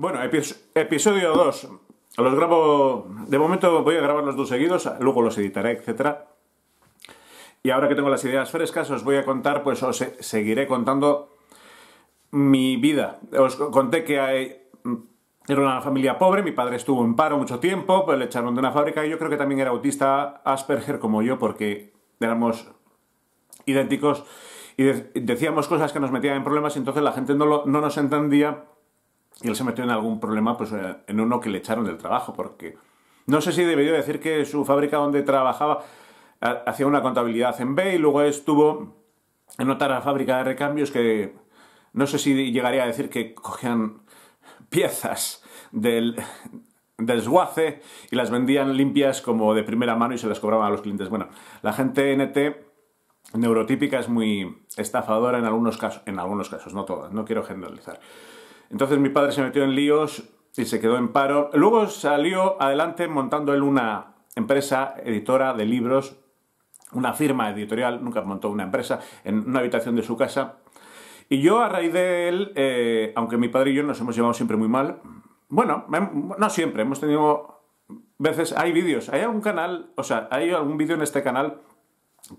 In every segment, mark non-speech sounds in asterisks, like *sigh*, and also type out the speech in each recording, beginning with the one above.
Bueno, episodio 2. Los grabo, de momento voy a grabar los dos seguidos, luego los editaré, etcétera. Y ahora que tengo las ideas frescas, os voy a contar, pues os seguiré contando mi vida. Os conté que era una familia pobre, mi padre estuvo en paro mucho tiempo, pues le echaron de una fábrica y yo creo que también era autista Asperger como yo, porque éramos idénticos y decíamos cosas que nos metían en problemas y entonces la gente no, no nos entendía y él se metió en algún problema pues eh, en uno que le echaron del trabajo porque no sé si debió decir que su fábrica donde trabajaba hacía una contabilidad en B y luego estuvo en otra fábrica de recambios que no sé si llegaría a decir que cogían piezas del desguace y las vendían limpias como de primera mano y se las cobraban a los clientes. Bueno, la gente NT neurotípica es muy estafadora en algunos casos, en algunos casos, no todas, no quiero generalizar. Entonces mi padre se metió en líos y se quedó en paro. Luego salió adelante montando él una empresa editora de libros, una firma editorial, nunca montó una empresa, en una habitación de su casa. Y yo a raíz de él, eh, aunque mi padre y yo nos hemos llevado siempre muy mal, bueno, no siempre, hemos tenido veces, hay vídeos, hay algún canal, o sea, hay algún vídeo en este canal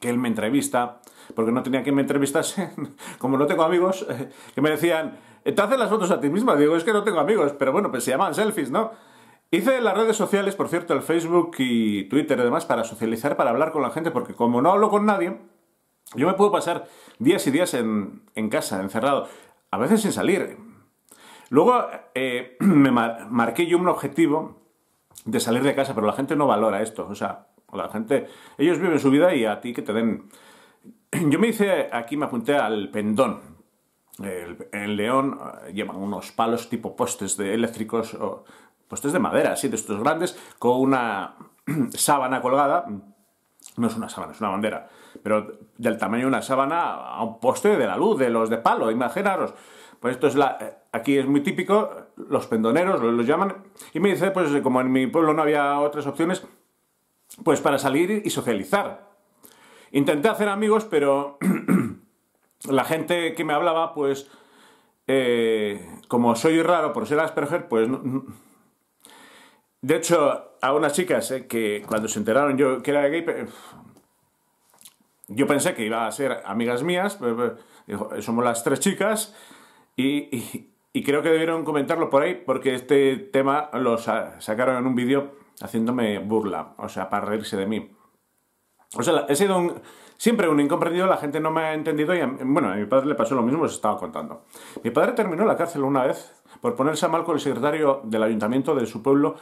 que él me entrevista, porque no tenía quien me entrevistase, *laughs* como no tengo amigos, eh, que me decían, te haces las fotos a ti misma. Digo, es que no tengo amigos, pero bueno, pues se llaman selfies, ¿no? Hice las redes sociales, por cierto, el Facebook y Twitter y demás, para socializar, para hablar con la gente, porque como no hablo con nadie, yo me puedo pasar días y días en, casa, encerrado, a veces sin salir. Luego eh, *clears throat* me marqué yo un objetivo de salir de casa, pero la gente no valora esto. O sea, la gente, ellos viven su vida y a ti que te den... *clears throat* Yo me hice, aquí me apunté al pendón, en León eh, llevan unos palos tipo postes de eléctricos, o postes de madera, así de estos grandes, con una *clears throat* sábana colgada. No es una sábana, es una bandera, pero del tamaño de una sábana a un poste de la luz, de los de palo, imaginaros. Pues esto es la. Eh, aquí es muy típico, los pendoneros los llaman. Y me dice, pues como en mi pueblo no había otras opciones, pues para salir y socializar. Intenté hacer amigos, pero *clears throat* la gente que me hablaba, pues, eh, como soy raro por ser Asperger, pues... de hecho, a unas chicas eh, que cuando se enteraron yo que era gay, yo pensé que iba a ser amigas mías, somos las tres chicas, y, creo que debieron comentarlo por ahí, porque este tema lo sacaron en un vídeo haciéndome burla, o sea, para reírse de mí. O sea, he sido un Siempre un incomprendido, la gente no me ha entendido y, bueno, a mi padre le pasó lo mismo, os estaba contando. Mi padre terminó la cárcel una vez por ponerse a mal con el secretario del ayuntamiento de su pueblo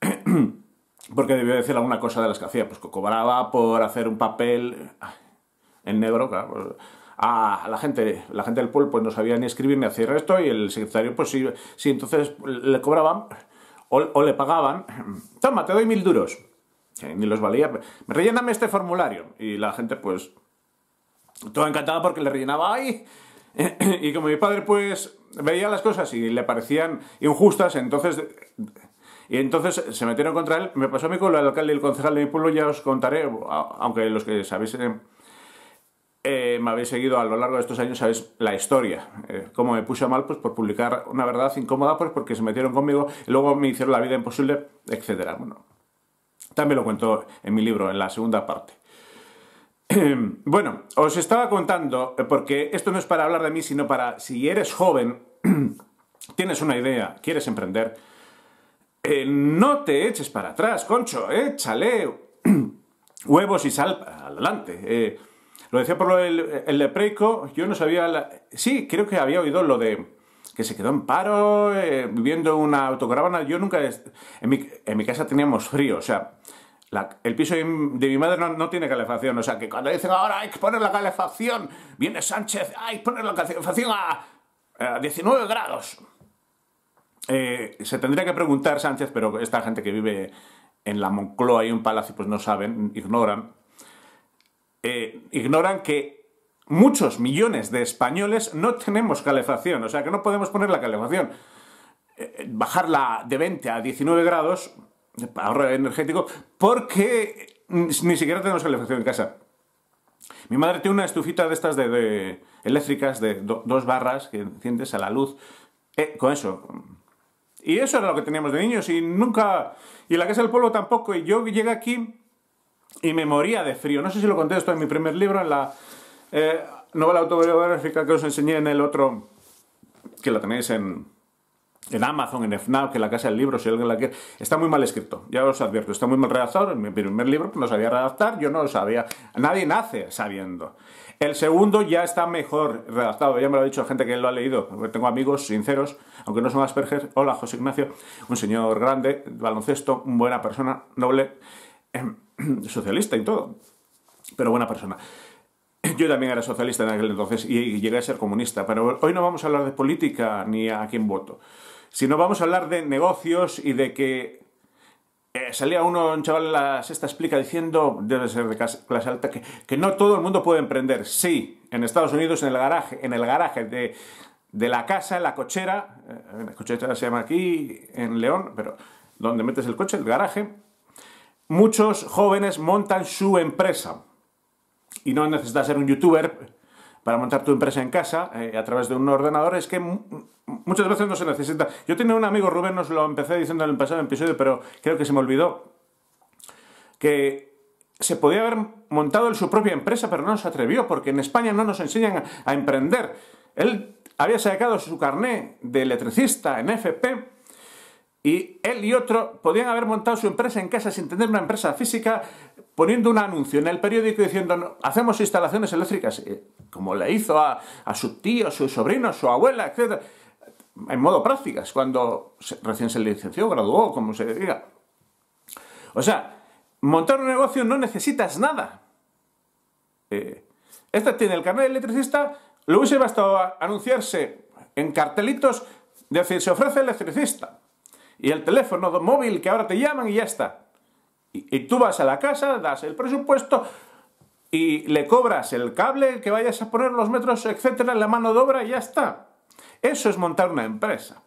*clears throat* porque debió decir alguna cosa de las que hacía, pues cobraba por hacer un papel en negro, claro. a la gente, la gente del pueblo pues no sabía ni escribir ni hacer esto y el secretario pues sí, sí entonces le cobraban o, o le pagaban, *clears throat* toma, te doy mil duros ni los valía. Relléname este formulario. Y la gente, pues, todo encantada porque le rellenaba ahí. *clears throat* Y como mi padre, pues, veía las cosas y le parecían injustas, entonces... Y entonces se metieron contra él. Me pasó a mí con el alcalde y el concejal de mi pueblo, ya os contaré, aunque los que sabéis... Eh, eh, me habéis seguido a lo largo de estos años, sabéis la historia. Eh, cómo me puse mal pues, por publicar una verdad incómoda, pues porque se metieron conmigo y luego me hicieron la vida imposible, etcétera. Bueno, también lo cuento en mi libro, en la segunda parte. *clears throat* Bueno, os estaba contando, eh, porque esto no es para hablar de mí, sino para si eres joven, *clears throat* tienes una idea, quieres emprender, eh, no te eches para atrás, concho, échale *clears throat* huevos y sal adelante. Eh, lo decía por lo del el de Preco, yo no sabía... Sí, creo que había oído lo de que se quedó en paro, eh, viviendo en una autocaravana. Yo nunca... En mi, en mi, casa teníamos frío, o sea, el piso de mi madre no, tiene calefacción. O sea, que cuando dicen ahora hay que poner la calefacción, viene Sánchez, hay que poner la calefacción a, 19 grados. Eh, se tendría que preguntar Sánchez, pero esta gente que vive en la Moncloa y un palacio, pues no saben, ignoran. Eh, ignoran que muchos millones de españoles no tenemos calefacción, o sea que no podemos poner la calefacción. Eh, bajarla de 20 a 19 grados, ahorro energético, porque ni siquiera tenemos calefacción en casa. Mi madre tiene una estufita de estas de, eléctricas de dos barras que enciendes a la luz. Eh, con eso, Y eso era lo que teníamos de niños y nunca... Y la Casa del Pueblo tampoco. Y yo llegué aquí y me moría de frío. No sé si lo conté esto en mi primer libro, en la eh, novela autobiográfica que os enseñé en el otro, que lo tenéis en, en Amazon, en FNAF, que la casa del libro, si alguien la quiere. Está muy mal escrito, ya os advierto, está muy mal redactado. En mi primer libro no sabía redactar, yo no lo sabía. Nadie nace sabiendo. El segundo ya está mejor redactado, ya me lo ha dicho gente que lo ha leído. Tengo amigos sinceros, aunque no son Asperger. Hola, José Ignacio, un señor grande, baloncesto, buena persona, noble, em, *clears throat* socialista y todo, pero buena persona. Yo también era socialista en aquel entonces y llegué a ser comunista, pero hoy no vamos a hablar de política ni a quién voto, sino vamos a hablar de negocios y de que eh, salía uno, un chaval en la sexta explica diciendo, debe ser de clase alta, que, que, no todo el mundo puede emprender. Sí, en Estados Unidos, en el garaje, en el garaje de, de la casa, en la cochera, eh, la cochera se llama aquí, en León, pero donde metes el coche, el garaje, muchos jóvenes montan su empresa y no necesitas ser un youtuber para montar tu empresa en casa eh, a través de un ordenador, es que muchas veces no se necesita. Yo tenía un amigo, Rubén, nos lo empecé diciendo en el pasado episodio, pero creo que se me olvidó, que se podía haber montado en su propia empresa, pero no se atrevió, porque en España no nos enseñan a, a emprender. Él había sacado su carné de electricista en FP y él y otro podían haber montado su empresa en casa sin tener una empresa física, poniendo un anuncio en el periódico diciendo hacemos instalaciones eléctricas, como le hizo a, su tío, su sobrino, su abuela, etc. En modo prácticas, cuando recién se licenció, graduó, como se diga. O sea, montar un negocio no necesitas nada. Eh, este tiene el carnet de electricista, lo hubiese bastado anunciarse en cartelitos, decir, se ofrece electricista y el teléfono móvil que ahora te llaman y ya está. Y, tú vas a la casa, das el presupuesto y le cobras el cable que vayas a poner los metros, etcétera, en la mano de obra y ya está. Eso es montar una empresa.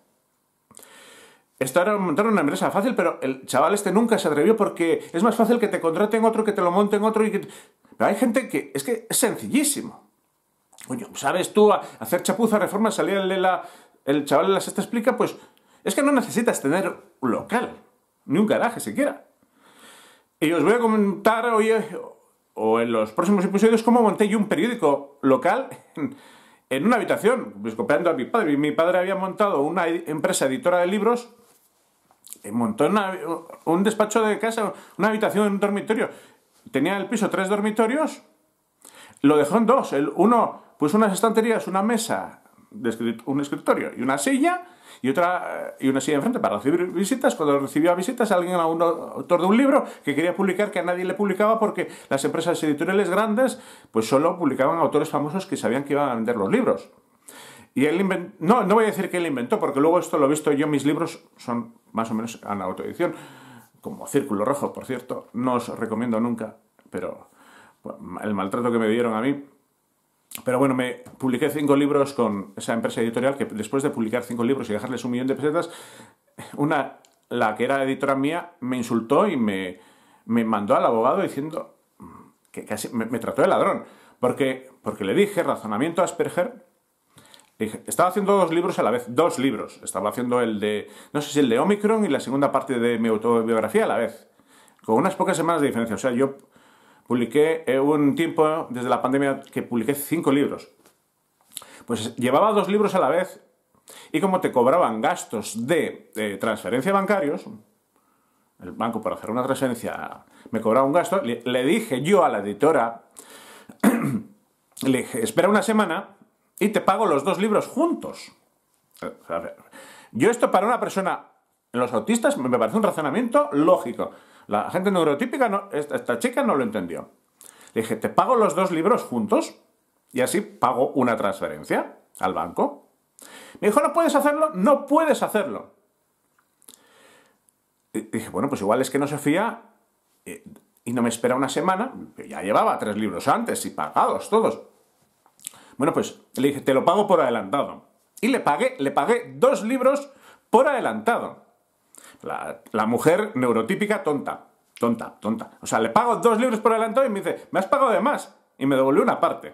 Esto era montar una empresa fácil, pero el chaval este nunca se atrevió porque es más fácil que te contraten otro, que te lo monten otro y que... Pero hay gente que es que es sencillísimo. Coño, ¿sabes tú hacer chapuza, reforma, salir el, la, el chaval de la sexta explica? Pues es que no necesitas tener un local, ni un garaje siquiera. Y os voy a comentar hoy o en los próximos episodios cómo monté yo un periódico local en, una habitación, pues copiando a mi padre. Mi padre había montado una empresa editora de libros, montó un despacho de casa, una habitación, un dormitorio. Tenía el piso tres dormitorios, lo dejó en dos. El, uno, pues unas estanterías, una mesa, un escritorio y una silla y otra y una silla enfrente para recibir visitas. Cuando recibió visitas, alguien, un autor de un libro que quería publicar que a nadie le publicaba porque las empresas editoriales grandes pues solo publicaban autores famosos que sabían que iban a vender los libros. Y él no, no voy a decir que él inventó, porque luego esto lo he visto yo, mis libros son más o menos en autoedición, como Círculo Rojo, por cierto, no os recomiendo nunca, pero el maltrato que me dieron a mí pero bueno, me publiqué cinco libros con esa empresa editorial que después de publicar cinco libros y dejarles un millón de pesetas, una, la que era editora mía, me insultó y me, me mandó al abogado diciendo que casi me, trató de ladrón. Porque, porque le dije, razonamiento Asperger, dije, estaba haciendo dos libros a la vez, dos libros. Estaba haciendo el de, no sé si el de Omicron y la segunda parte de mi autobiografía a la vez. Con unas pocas semanas de diferencia. O sea, yo publiqué eh, un tiempo desde la pandemia que publiqué cinco libros. Pues llevaba dos libros a la vez y como te cobraban gastos de, transferencia bancarios, el banco para hacer una transferencia me cobraba un gasto, le, dije yo a la editora, *clears throat* le dije, espera una semana y te pago los dos libros juntos. Yo esto para una persona, los autistas, me parece un razonamiento lógico. La gente neurotípica, no, esta, chica no lo entendió. Le dije, te pago los dos libros juntos y así pago una transferencia al banco. Me dijo, ¿no puedes hacerlo? No puedes hacerlo. Y dije, bueno, pues igual es que no se fía eh, y no me espera una semana. Ya llevaba tres libros antes y pagados todos. Bueno, pues le dije, te lo pago por adelantado. Y le pagué, le pagué dos libros por adelantado. La, mujer neurotípica tonta. Tonta, tonta. O sea, le pago dos libros por adelantado y me dice, me has pagado de más. Y me devolvió una parte.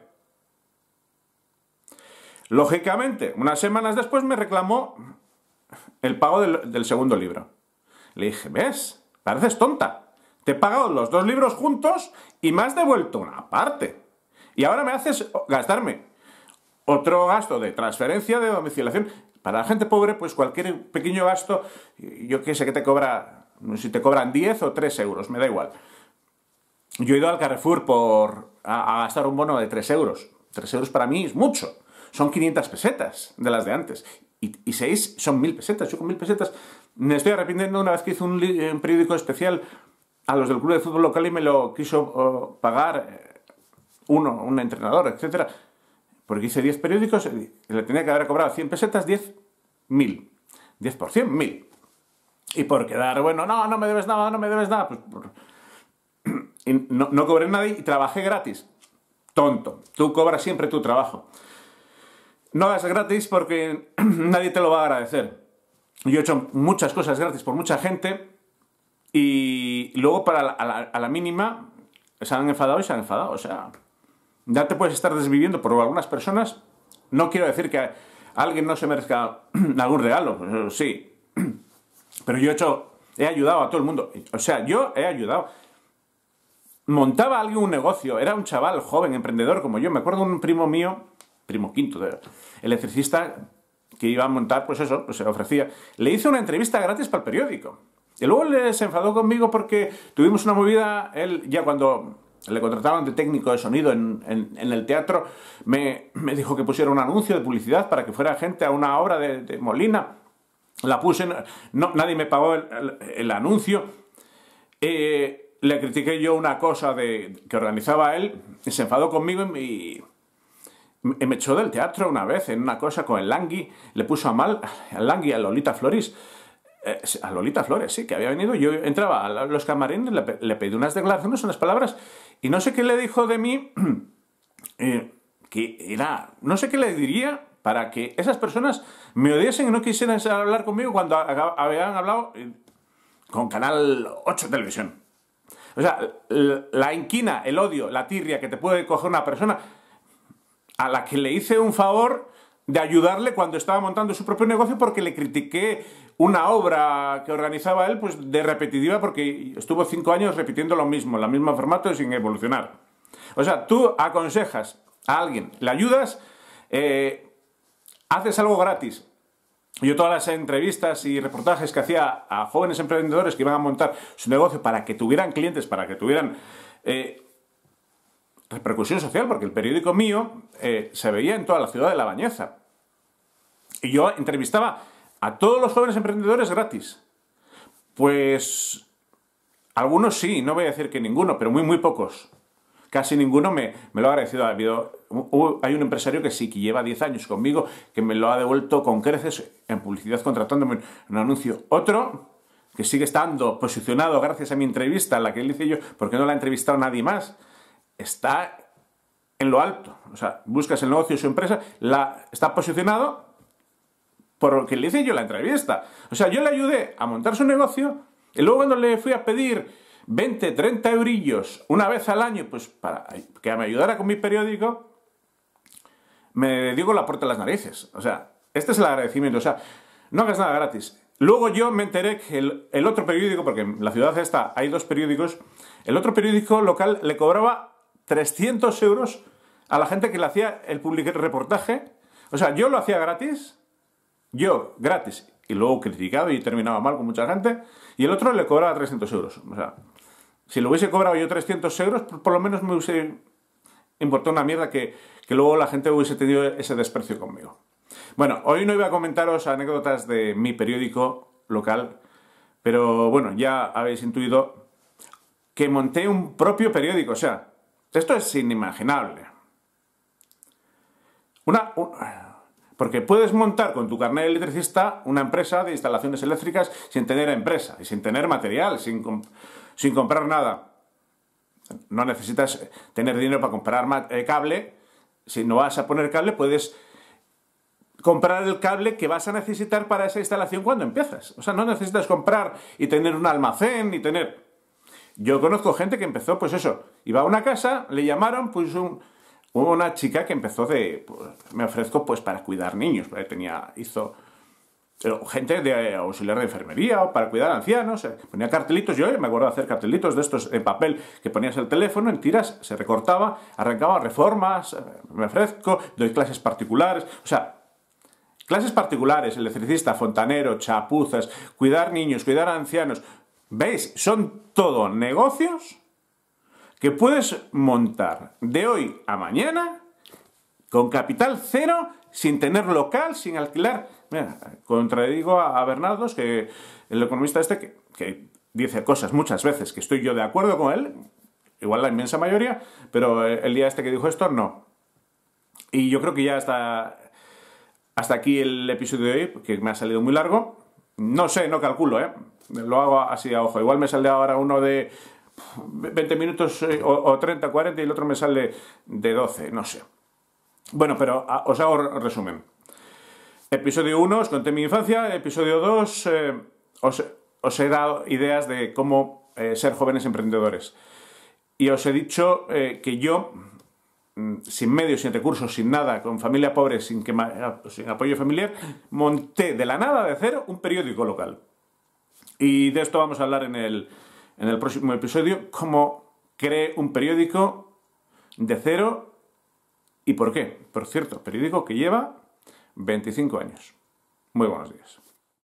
Lógicamente, unas semanas después me reclamó el pago del, del segundo libro. Le dije, ¿ves? Pareces tonta. Te he pagado los dos libros juntos y me has devuelto una parte. Y ahora me haces gastarme otro gasto de transferencia de domiciliación. Para la gente pobre, pues cualquier pequeño gasto, yo qué sé que te cobra, si te cobran 10 o 3 euros, me da igual. Yo he ido al Carrefour por, a, gastar un bono de 3 euros. 3 euros para mí es mucho. Son 500 pesetas de las de antes. Y, y 6 son 1000 pesetas. Yo con 1000 pesetas me estoy arrepintiendo una vez que hice un, un periódico especial a los del club de fútbol local y me lo quiso uh, pagar eh, uno, un entrenador, etcétera, porque hice 10 periódicos y le tenía que haber cobrado 100 pesetas, 10, 1000. 10%, 1000. Y por quedar, bueno, no, no me debes nada, no me debes nada, pues *clears throat* no, no cobré nada y trabajé gratis. Tonto, tú cobras siempre tu trabajo. No hagas gratis porque *clears throat* nadie te lo va a agradecer. Yo he hecho muchas cosas gratis por mucha gente y luego para la, a, la, a, la, mínima se han enfadado y se han enfadado. O sea, ya te puedes estar desviviendo por algunas personas. No quiero decir que alguien no se merezca *clears throat* algún regalo, sí. *clears throat* Pero yo he hecho, he ayudado a todo el mundo. O sea, yo he ayudado. Montaba alguien un negocio, era un chaval joven, emprendedor como yo. Me acuerdo un primo mío, primo quinto, de, electricista, que iba a montar, pues eso, pues se ofrecía. Le hice una entrevista gratis para el periódico. Y luego se enfadó conmigo porque tuvimos una movida, él ya cuando le contrataban de técnico de sonido en, el teatro, me, dijo que pusiera un anuncio de publicidad para que fuera gente a una obra de, Molina. La puse, nadie me pagó el, anuncio. Eh, le critiqué yo una cosa que organizaba él, se enfadó conmigo y, y me echó del teatro una vez en una cosa con el Langui, le puso a mal al Langui, a Lolita Floris, eh, a Lolita Flores, sí, que había venido. Yo entraba a los camarines, le, pedí unas declaraciones, unas palabras, y no sé qué le dijo de mí, *clears throat* eh, que era, no sé qué le diría para que esas personas me odiesen y no quisieran hablar conmigo cuando habían hablado eh, con Canal 8 de televisión. O sea, la inquina, el odio, la tirria que te puede coger una persona a la que le hice un favor de ayudarle cuando estaba montando su propio negocio porque le critiqué una obra que organizaba él, pues de repetitiva, porque estuvo cinco años repitiendo lo mismo, el mismo formato sin evolucionar. O sea, tú aconsejas a alguien, le ayudas, eh, haces algo gratis. Yo todas las entrevistas y reportajes que hacía a jóvenes emprendedores que iban a montar su negocio para que tuvieran clientes, para que tuvieran eh, repercusión social, porque el periódico mío eh, se veía en toda la ciudad de La Bañeza. Y yo entrevistaba a todos los jóvenes emprendedores gratis. Pues algunos sí, no voy a decir que ninguno, pero muy, muy pocos. Casi ninguno me, me lo ha agradecido. Ha habido, hay un empresario que sí, que lleva 10 años conmigo, que me lo ha devuelto con creces en publicidad contratándome un anuncio. Otro que sigue estando posicionado gracias a mi entrevista, la que le hice yo, porque no la ha entrevistado nadie más, está en lo alto. O sea, buscas el negocio de su empresa, la, está posicionado porque le hice yo la entrevista. O sea, yo le ayudé a montar su negocio y luego cuando le fui a pedir 20, 30 eurillos una vez al año, pues para que me ayudara con mi periódico, me dio con la puerta de las narices. O sea, este es el agradecimiento. O sea, no hagas nada gratis. Luego yo me enteré que el, el otro periódico, porque en la ciudad esta hay dos periódicos, el otro periódico local le cobraba 300 euros a la gente que le hacía el, el reportaje. O sea, yo lo hacía gratis yo, gratis, y luego criticado y terminaba mal con mucha gente, y el otro le cobraba 300 euros. O sea, si lo hubiese cobrado yo 300 euros, por lo menos me hubiese importado una mierda que, que luego la gente hubiese tenido ese desprecio conmigo. Bueno, hoy no iba a comentaros anécdotas de mi periódico local, pero bueno, ya habéis intuido que monté un propio periódico, o sea, esto es inimaginable. Una, una porque puedes montar con tu carnet de electricista una empresa de instalaciones eléctricas sin tener empresa y sin tener material, sin, sin comprar nada. No necesitas tener dinero para comprar eh, cable. Si no vas a poner cable, puedes comprar el cable que vas a necesitar para esa instalación cuando empiezas. O sea, no necesitas comprar y tener un almacén y tener... Yo conozco gente que empezó, pues eso, iba a una casa, le llamaron, pues un Hubo una chica que empezó de, pues, me ofrezco pues para cuidar niños, tenía, hizo gente de auxiliar de enfermería o para cuidar ancianos. eh, Ponía cartelitos, yo me acuerdo de hacer cartelitos de estos en papel que ponías el teléfono en tiras, se recortaba, arrancaba reformas, eh, me ofrezco, doy clases particulares. O sea, clases particulares, electricista, fontanero, chapuzas, cuidar niños, cuidar ancianos. ¿Veis? Son todo negocios que puedes montar de hoy a mañana con capital cero, sin tener local, sin alquilar. Mira, contradigo a, Bernardos, que el economista este, que, dice cosas muchas veces que estoy yo de acuerdo con él, igual la inmensa mayoría, pero el día este que dijo esto, no. Y yo creo que ya está hasta aquí el episodio de hoy, que me ha salido muy largo. No sé, no calculo, ¿eh? Lo hago así a ojo. Igual me sale ahora uno de 20 minutos eh, o, o 30, 40 y el otro me sale de 12, no sé. Bueno, pero os hago re- resumen. Episodio 1 os conté mi infancia, episodio 2 eh, os, he dado ideas de cómo eh, ser jóvenes emprendedores. Y os he dicho que yo, mm, sin medios, sin recursos, sin nada, con familia pobre, sin, sin apoyo familiar, monté de la nada, de cero, un periódico local. Y de esto vamos a hablar en el, en el próximo episodio, cómo creé un periódico de cero y por qué. Por cierto, periódico que lleva 25 años. Muy buenos días.